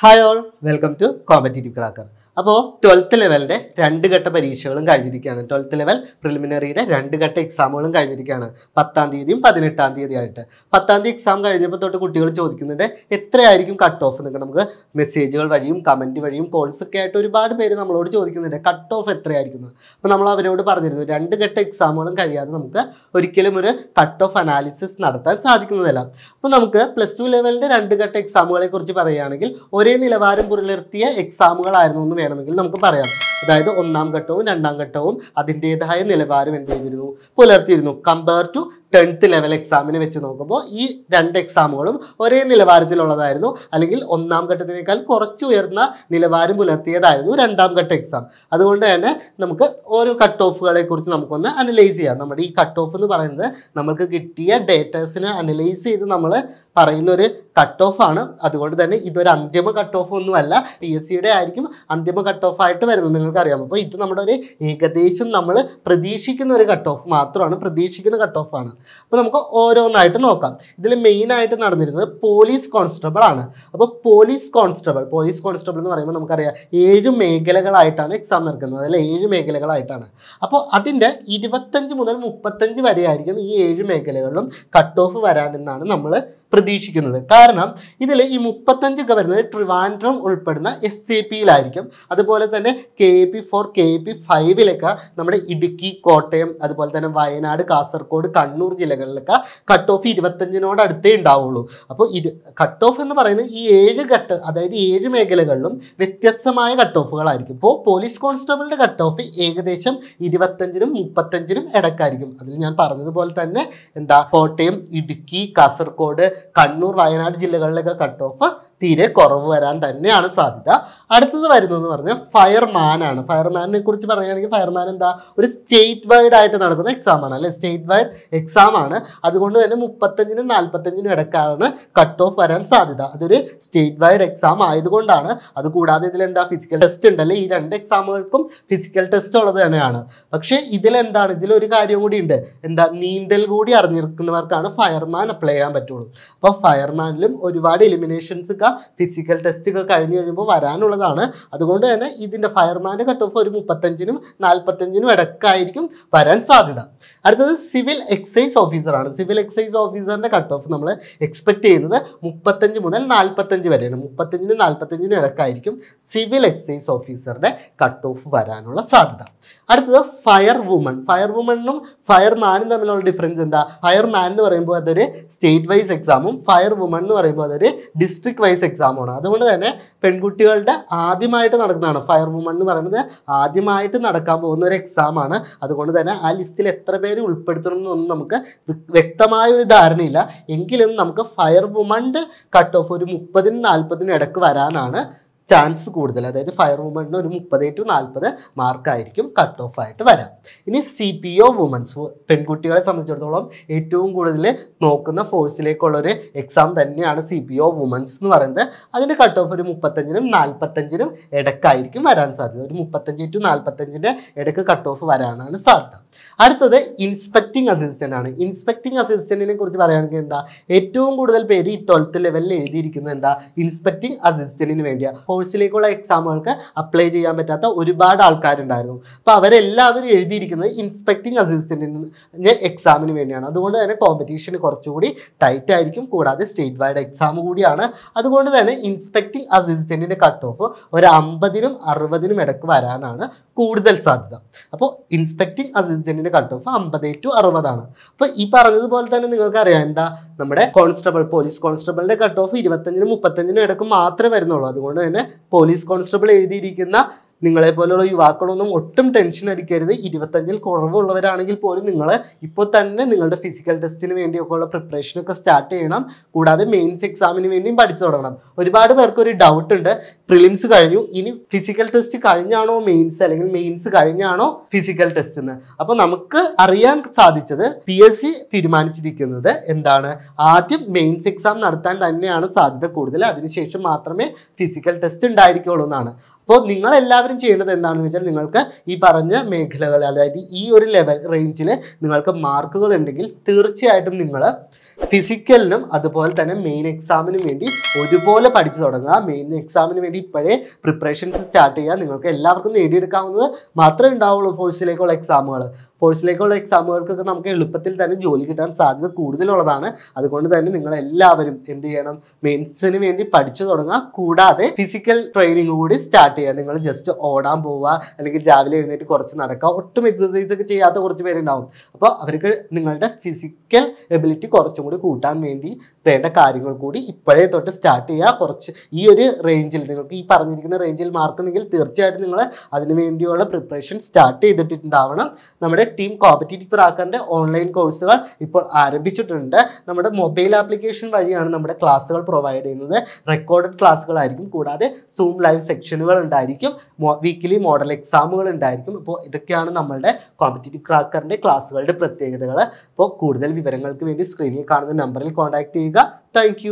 Hi all, welcome to Competitive Cracker. അപ്പോൾ twelfth ലെവലിന്റെ രണ്ട് ഘട്ട പരീക്ഷകളും കഴിഞ്ഞിരിക്കുകയാണ്. ട്വൽത്ത് ലെവൽ പ്രിലിമിനറിയുടെ രണ്ട് ഘട്ട എക്സാമുകളും കഴിഞ്ഞിരിക്കുകയാണ്. പത്താം തീയതിയും പതിനെട്ടാം തീയതി ആയിട്ട്. പത്താം തീയതി എക്സാം കഴിഞ്ഞപ്പോൾ തൊട്ട് കുട്ടികൾ ചോദിക്കുന്നുണ്ട് എത്രയായിരിക്കും കട്ട് ഓഫ് എന്നൊക്കെ നമുക്ക് മെസ്സേജുകൾ വഴിയും കമന്റ് വഴിയും കോൾസ് ഒക്കെ ആയിട്ട് ഒരുപാട് പേര് നമ്മളോട് ചോദിക്കുന്നുണ്ട് കട്ട് ഓഫ് എത്രയായിരിക്കും? അപ്പോൾ നമ്മൾ അവരോട് പറഞ്ഞിരുന്നു രണ്ട് ഘട്ട എക്സാമുകളും കഴിയാതെ നമുക്ക് ഒരിക്കലും ഒരു കട്ട് ഓഫ് അനാലിസിസ് നടത്താൻ സാധിക്കുന്നതല്ല. അപ്പോൾ നമുക്ക് പ്ലസ് ടു ലെവലിന്റെ രണ്ട് ഘട്ട എക്സാമുകളെ കുറിച്ച് പറയുകയാണെങ്കിൽ ഒരേ നിലവാരം പുലർത്തിയ എക്സാമുകളായിരുന്നു എന്ന് വേണമെങ്കിൽ നമുക്ക് പറയാം. അതായത് ഒന്നാം ഘട്ടവും രണ്ടാം ഘട്ടവും അതിന്റെതായ നിലവാരം എന്ത് ചെയ്തിരുന്നു? പുലർത്തിയിരുന്നു. കമ്പയർ ടു ടെൻത്ത് ലെവൽ എക്സാമിനെ വെച്ച് നോക്കുമ്പോൾ ഈ രണ്ട് എക്സാമുകളും ഒരേ നിലവാരത്തിലുള്ളതായിരുന്നു. അല്ലെങ്കിൽ ഒന്നാം ഘട്ടത്തിനേക്കാൾ കുറച്ച് ഉയർന്ന നിലവാരം പുലർത്തിയതായിരുന്നു രണ്ടാം ഘട്ട എക്സാം അതുകൊണ്ട് തന്നെ നമുക്ക് ഓരോ കട്ട് ഓഫുകളെ കുറിച്ച് നമുക്കൊന്ന് അനലൈസ് ചെയ്യാം. നമ്മുടെ ഈ കട്ട് ഓഫ് എന്ന് പറയുന്നത് നമുക്ക് കിട്ടിയ ഡേറ്റാസിനെ അനലൈസ് ചെയ്ത് നമ്മൾ പറയുന്ന ഒരു കട്ട് ഓഫ് ആണ്. അതുകൊണ്ട് തന്നെ ഇതൊരു അന്തിമ കട്ട് ഓഫ് ഒന്നുമല്ല പി എസ് സിയുടെ ആയിരിക്കും അന്തിമ കട്ട് ഓഫ് ആയിട്ട് വരുന്നത് നിങ്ങൾക്കറിയാം. അപ്പോൾ ഇത് നമ്മുടെ ഒരു ഏകദേശം നമ്മൾ പ്രതീക്ഷിക്കുന്ന ഒരു കട്ട് ഓഫ് മാത്രമാണ് പ്രതീക്ഷിക്കുന്ന കട്ട് ഓഫ് ആണ്. അപ്പോൾ നമുക്ക് ഓരോന്നായിട്ട് നോക്കാം. ഇതിൽ മെയിൻ ആയിട്ട് നടന്നിരുന്നത് പോലീസ് കോൺസ്റ്റബിൾ ആണ്. അപ്പോൾ പോലീസ് കോൺസ്റ്റബിൾ പോലീസ് കോൺസ്റ്റബിൾ എന്ന് പറയുമ്പോൾ നമുക്കറിയാം ഏഴ് മേഖലകളായിട്ടാണ് എക്സാം നടക്കുന്നത്. അതിൽ ഏഴ് മേഖലകളായിട്ടാണ്. അപ്പോൾ അതിന്റെ ഇരുപത്തഞ്ച് മുതൽ മുപ്പത്തഞ്ച് വരെയായിരിക്കും ഈ ഏഴ് മേഖലകളിലും കട്ട് ഓഫ് വരാനെന്നാണ് നമ്മൾ പ്രതീക്ഷിക്കുന്നത്. കാരണം ഇതിൽ ഈ മുപ്പത്തഞ്ച് വരുന്നത് ട്രിവാൻഡ്രം ഉൾപ്പെടുന്ന എസ് സി പിയിലായിരിക്കും അതുപോലെ തന്നെ K A P four K A P ഫൈവിലൊക്കെ നമ്മുടെ ഇടുക്കി കോട്ടയം അതുപോലെ തന്നെ വയനാട് കാസർഗോഡ് കണ്ണൂർ ജില്ലകളിലൊക്കെ കട്ട് ഓഫ് ഇരുപത്തഞ്ചിനോട് അടുത്തേ ഉണ്ടാവുള്ളൂ. അപ്പോൾ ഇത് കട്ട് ഓഫ് എന്ന് പറയുന്നത് ഈ ഏഴ് ഘട്ട അതായത് ഏഴ് മേഖലകളിലും വ്യത്യസ്തമായ കട്ട് ഓഫുകളായിരിക്കും ഇപ്പോൾ പോലീസ് കോൺസ്റ്റബിളിന്റെ കട്ട് ഓഫ് ഏകദേശം ഇരുപത്തഞ്ചിനും മുപ്പത്തഞ്ചിനും ഇടക്കായിരിക്കും അതിൽ ഞാൻ പറഞ്ഞതുപോലെ തന്നെ എന്താ കോട്ടയം ഇടുക്കി കാസർഗോഡ് കണ്ണൂർ വയനാട് ജില്ലകളിലൊക്കെ കട്ട് ഓഫ് തീരെ കുറവ് വരാൻ തന്നെയാണ് സാധ്യത. അടുത്തത് വരുന്നതെന്ന് പറഞ്ഞാൽ ഫയർമാൻ ആണ്. ഫയർമാനെ കുറിച്ച് പറയുകയാണെങ്കിൽ ഫയർമാൻ എന്താ? ഒരു സ്റ്റേറ്റ് വൈഡ് ആയിട്ട് നടക്കുന്ന എക്സാം ആണ്. അല്ലെ? സ്റ്റേറ്റ് വൈഡ് എക്സാം ആണ്. അതുകൊണ്ട് തന്നെ മുപ്പത്തഞ്ചിനും നാൽപ്പത്തഞ്ചിനും ഇടയ്ക്കാണ് കട്ട് ഓഫ് വരാൻ സാധ്യത. അതൊരു സ്റ്റേറ്റ് വൈഡ് എക്സാം ആയതുകൊണ്ടാണ്. അതുകൂടാതെ ഇതിൽ എന്താ? ഫിസിക്കൽ ടെസ്റ്റ് ഉണ്ടല്ലേ? ഈ രണ്ട് എക്സാമുകൾക്കും ഫിസിക്കൽ ടെസ്റ്റ് ഉള്ളത് തന്നെയാണ്. പക്ഷേ ഇതിലെന്താണ്? ഇതിലൊരു കാര്യം കൂടി ഉണ്ട് എന്താ? നീന്തൽ കൂടി അറിഞ്ഞിരിക്കുന്നവർക്കാണ് ഫയർമാൻ അപ്ലൈ ചെയ്യാൻ പറ്റുള്ളൂ. അപ്പോൾ ഫയർമാനിലും ഒരുപാട് എലിമിനേഷൻസ് ഒക്കെ ഫിസിക്കൽ ടെസ്റ്റൊക്കെ കഴിഞ്ഞ് കഴിയുമ്പോൾ വരാനുള്ളതാണ്. അതുകൊണ്ട് തന്നെ ഇതിന്റെ ഫയർമാന്റെ കട്ട് ഓഫ് ഒരു മുപ്പത്തഞ്ചിനും നാൽപ്പത്തഞ്ചിനും ഇടക്കായിരിക്കും വരാൻ സാധ്യത. അടുത്തത് സിവിൽ എക്സൈസ് ഓഫീസറാണ് സിവിൽ എക്സൈസ് ഓഫീസറിന്റെ കട്ട് ഓഫ് നമ്മൾ എക്സ്പെക്ട് ചെയ്യുന്നത് മുപ്പത്തഞ്ച് മുതൽ നാൽപ്പത്തഞ്ച് വരെയാണ്. മുപ്പത്തഞ്ചിനും നാൽപ്പത്തഞ്ചിനും ഇടക്കായിരിക്കും സിവിൽ എക്സൈസ് ഓഫീസറുടെ കട്ട് ഓഫ് വരാനുള്ള സാധ്യത. അടുത്തത് ഫയർ വുമൺ ഫയർ വുമണും ഫയർമാനും തമ്മിലുള്ള ഡിഫറൻസ് എന്താ? ഫയർമാൻ എന്ന് പറയുമ്പോൾ അതൊരു സ്റ്റേറ്റ് വൈസ് എക്സാമും ഫയർ വുമൺ എന്ന് പറയുമ്പോൾ അതൊരു ഡിസ്ട്രിക്ട് വൈസ് എക്സാമാണ് അതുകൊണ്ട് തന്നെ പെൺകുട്ടികളുടെ ആദ്യമായിട്ട് നടക്കുന്നതാണ്. ഫയർ വുമൺ എന്ന് പറയുന്നത് ആദ്യമായിട്ട് നടക്കാൻ പോകുന്ന ഒരു എക്സാമാണ് അതുകൊണ്ട് തന്നെ ആ ലിസ്റ്റിൽ എത്ര പേര് ഉൾപ്പെടുത്തണം എന്നൊന്നും നമുക്ക് വ്യക്തമായ ഒരു ധാരണയില്ല. എങ്കിലും നമുക്ക് ഫയർ വുമണിന്റെ കട്ട് ഓഫ് ഒരു മുപ്പതിനും നാൽപ്പതിനും ഇടയ്ക്ക് വരാനാണ് ചാൻസ് കൂടുതൽ. അതായത് ഫയർ വുമണിന് ഒരു മുപ്പത് ടു നാൽപ്പത് മാർക്കായിരിക്കും കട്ട് ഓഫ് ആയിട്ട് വരാം. ഇനി സി പി ഒ വുമൻസ് പെൺകുട്ടികളെ സംബന്ധിച്ചിടത്തോളം ഏറ്റവും കൂടുതൽ നോക്കുന്ന ഫോഴ്സിലേക്കുള്ള ഒരു എക്സാം തന്നെയാണ് സി പി ഒ വുമൻസ് എന്ന് പറയുന്നത്. അതിന്റെ കട്ട് ഓഫ് ഒരു മുപ്പത്തഞ്ചിനും നാൽപ്പത്തഞ്ചിനും ഇടക്കായിരിക്കും വരാൻ സാധ്യത. ഒരു മുപ്പത്തഞ്ച് ടു നാൽപ്പത്തഞ്ചിന്റെ ഇടയ്ക്ക് കട്ട് ഓഫ് വരാനാണ് സാധ്യത. അടുത്തത് ഇൻസ്പെക്ടിങ് അസിസ്റ്റന്റ് ആണ്. ഇൻസ്പെക്ടിങ് അസിസ്റ്റന്റിനെ കുറിച്ച് പറയുകയാണെങ്കിൽ എന്താ? ഏറ്റവും കൂടുതൽ പേര് ഈ ട്വൽത്ത് ലെവലിൽ എഴുതിയിരിക്കുന്നത് എന്താ? ഇൻസ്പെക്ടിങ് അസിസ്റ്റന്റിന് വേണ്ടിയാണ് കോഴ്സിലേക്കുള്ള എക്സാമുകൾക്ക് അപ്ലൈ ചെയ്യാൻ പറ്റാത്ത ഒരുപാട് ആൾക്കാരുണ്ടായിരുന്നു. അപ്പോൾ അവരെല്ലാവരും എഴുതിയിരിക്കുന്നത് ഇൻസ്പെക്ടിങ് അസിസ്റ്റന്റിന് എക്സാമിന് വേണ്ടിയാണ്. അതുകൊണ്ട് തന്നെ കോമ്പറ്റീഷന് കുറച്ചുകൂടി ടൈറ്റ് ആയിരിക്കും. കൂടാതെ സ്റ്റേറ്റ് വൈഡ് എക്സാം കൂടിയാണ്. അതുകൊണ്ട് തന്നെ ഇൻസ്പെക്ടിങ് അസിസ്റ്റന്റിന്റെ കട്ട് ഓഫ് ഒരു അമ്പതിനും അറുപതിനും ഇടയ്ക്ക് വരാനാണ് കൂടുതൽ സാധ്യത. അപ്പോൾ ഇൻസ്പെക്ടിംഗ് അസിസ്റ്റന്റിന്റെ കട്ട് ഓഫ് അമ്പത് ടു അറുപതാണ്. അപ്പോൾ ഈ പറഞ്ഞതുപോലെ തന്നെ നിങ്ങൾക്ക് അറിയാം എന്താ? നമ്മുടെ കോൺസ്റ്റബിൾ പോലീസ് കോൺസ്റ്റബിളിന്റെ കട്ട് ഓഫ് ഇരുപത്തഞ്ചിനും മുപ്പത്തഞ്ചിനും ഇടയ്ക്ക് മാത്രമേ വരുന്നുള്ളൂ. അതുകൊണ്ട് തന്നെ പോലീസ് കോൺസ്റ്റബിൾ എഴുതിയിരിക്കുന്ന നിങ്ങളെ പോലെയുള്ള യുവാക്കളൊന്നും ഒട്ടും ടെൻഷൻ അടിക്കരുത്. ഇരുപത്തഞ്ചിൽ കുറവുള്ളവരാണെങ്കിൽ പോലും നിങ്ങൾ ഇപ്പോൾ തന്നെ നിങ്ങളുടെ ഫിസിക്കൽ ടെസ്റ്റിന് വേണ്ടിയൊക്കെ ഉള്ള പ്രിപ്പറേഷനൊക്കെ സ്റ്റാർട്ട് ചെയ്യണം. കൂടാതെ മെയിൻസ് എക്സാമിന് വേണ്ടിയും പഠിച്ചു തുടങ്ങണം. ഒരുപാട് പേർക്ക് ഒരു ഡൗട്ട് ഉണ്ട്. പ്രിലിംസ് കഴിഞ്ഞു. ഇനി ഫിസിക്കൽ ടെസ്റ്റ് കഴിഞ്ഞാണോ മെയിൻസ് അല്ലെങ്കിൽ മെയിൻസ് കഴിഞ്ഞാണോ ഫിസിക്കൽ ടെസ്റ്റ് എന്ന് അപ്പോൾ നമുക്ക് അറിയാൻ സാധിച്ചത് പി എസ് സി തീരുമാനിച്ചിരിക്കുന്നത് എന്താണ്? ആദ്യം മെയിൻസ് എക്സാം നടത്താൻ തന്നെയാണ് സാധ്യത കൂടുതൽ. അതിനുശേഷം മാത്രമേ ഫിസിക്കൽ ടെസ്റ്റ് ഉണ്ടായിരിക്കുള്ളൂ എന്നാണ്. അപ്പോൾ നിങ്ങൾ എല്ലാവരും ചെയ്യേണ്ടത് എന്താണെന്ന് വെച്ചാൽ നിങ്ങൾക്ക് ഈ പറഞ്ഞ മേഖലകൾ അതായത് ഈ ഒരു ലെവൽ റേഞ്ചിൽ നിങ്ങൾക്ക് മാർക്കുകൾ ഉണ്ടെങ്കിൽ തീർച്ചയായിട്ടും നിങ്ങൾ ഫിസിക്കലിനും അതുപോലെ തന്നെ മെയിൻ എക്സാമിനും വേണ്ടി ഒരുപോലെ പഠിച്ചു തുടങ്ങുക. മെയിൻ എക്സാമിന് വേണ്ടി ഇപ്പോഴേ പ്രിപ്പറേഷൻസ് സ്റ്റാർട്ട് ചെയ്യുക. നിങ്ങൾക്ക് എല്ലാവർക്കും നേടിയെടുക്കാവുന്നത് മാത്രമേ ഉണ്ടാവുള്ളൂ ഫോഴ്സിലേക്കുള്ള എക്സാമുകൾ ഫോഴ്സിലേക്കുള്ള എക്സാമുകൾക്കൊക്കെ നമുക്ക് എളുപ്പത്തിൽ തന്നെ ജോലി കിട്ടാൻ സാധ്യത കൂടുതലുള്ളതാണ്. അതുകൊണ്ട് തന്നെ നിങ്ങൾ എല്ലാവരും എന്ത് ചെയ്യണം? മെയിൻസിന് വേണ്ടി പഠിച്ചു തുടങ്ങുക. കൂടാതെ ഫിസിക്കൽ ട്രെയിനിങ് കൂടി സ്റ്റാർട്ട് ചെയ്യുക. നിങ്ങൾ ജസ്റ്റ് ഓടാൻ പോവുക അല്ലെങ്കിൽ രാവിലെ എഴുന്നേറ്റ് കുറച്ച് നടക്കുക. ഒട്ടും എക്സസൈസ് ഒക്കെ ചെയ്യാത്ത കുറച്ച് പേരുണ്ടാവും. അപ്പോൾ അവർക്ക് നിങ്ങളുടെ ഫിസിക്കൽ എബിലിറ്റി കുറച്ചും കൂടി കൂട്ടാൻ വേണ്ടി വേണ്ട കാര്യങ്ങൾ കൂടി ഇപ്പോഴേ തൊട്ട് സ്റ്റാർട്ട് ചെയ്യുക കുറച്ച് ഈ ഒരു റേഞ്ചിൽ നിങ്ങൾക്ക് ഈ പറഞ്ഞിരിക്കുന്ന റേഞ്ചിൽ മാർക്ക് ഉണ്ടെങ്കിൽ തീർച്ചയായിട്ടും നിങ്ങൾ അതിനു വേണ്ടിയുള്ള പ്രിപ്പറേഷൻ സ്റ്റാർട്ട് ചെയ്തിട്ടുണ്ടാവണം. നമ്മുടെ ടീം കോമ്പറ്റേറ്റീവ് പ്രാക്കറിന്റെ ഓൺലൈൻ കോഴ്സുകൾ ഇപ്പോൾ ആരംഭിച്ചിട്ടുണ്ട്. നമ്മുടെ മൊബൈൽ ആപ്ലിക്കേഷൻ വഴിയാണ് നമ്മുടെ ക്ലാസ്സുകൾ പ്രൊവൈഡ് ചെയ്യുന്നത്. റെക്കോർഡഡ് ക്ലാസ്സുകളായിരിക്കും കൂടാതെ സൂം ലൈവ് സെക്ഷനുകൾ ഉണ്ടായിരിക്കും വീക്കിലി മോഡൽ എക്സാമുകൾ ഉണ്ടായിരിക്കും അപ്പോൾ ഇതൊക്കെയാണ് നമ്മളുടെ കോമ്പറ്റേറ്റീവ് ക്രാക്കറിന്റെ ക്ലാസ്സുകളുടെ പ്രത്യേകതകൾ അപ്പോൾ കൂടുതൽ വിവരങ്ങൾക്ക് വേണ്ടി സ്ക്രീനിൽ കാണുന്ന നമ്പറിൽ കോൺടാക്ട് ചെയ്യുക. താങ്ക്